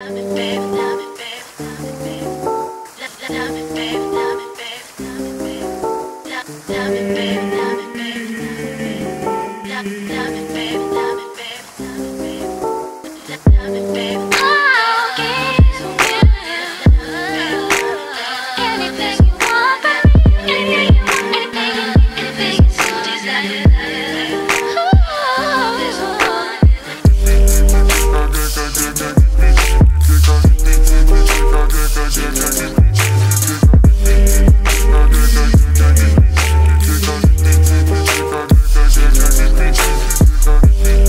Baby. bitches.